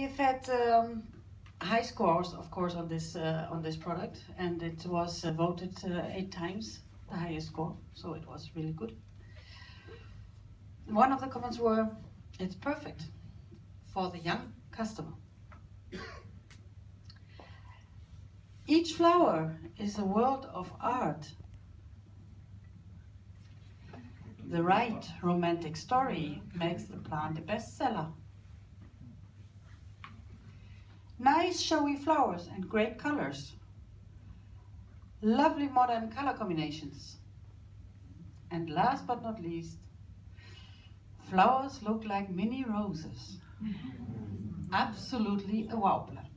We've had um, high scores, of course, on this uh, on this product, and it was uh, voted uh, eight times the highest score, so it was really good. One of the comments were, "It's perfect for the young customer." Each flower is a world of art. The right romantic story makes the plant a bestseller. Nice showy flowers and great colors. Lovely modern color combinations. And last but not least, flowers look like mini roses. Absolutely a wow plant.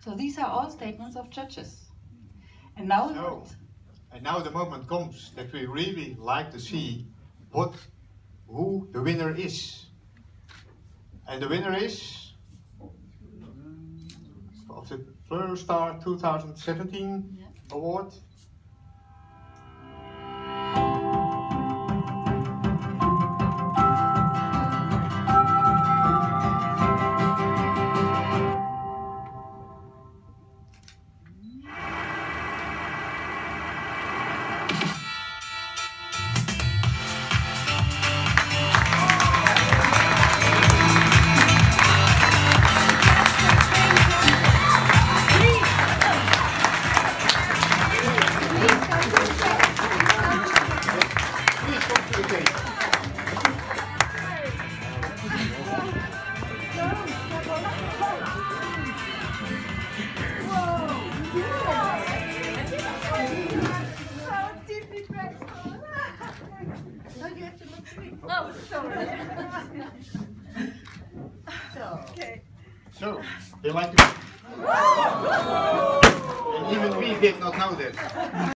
So these are all statements of judges. And now So, and now the moment comes that we really like to see what who the winner is. And the winner is of the FleuroStar 2017 Yeah. award. Oh, sorry. Okay. So, they like to. and even we did not know that.